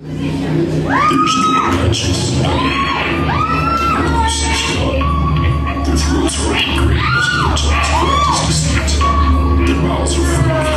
There's no conscience. The voice is gone. Their throats are angry as no tongues practice deceit. Their mouths are full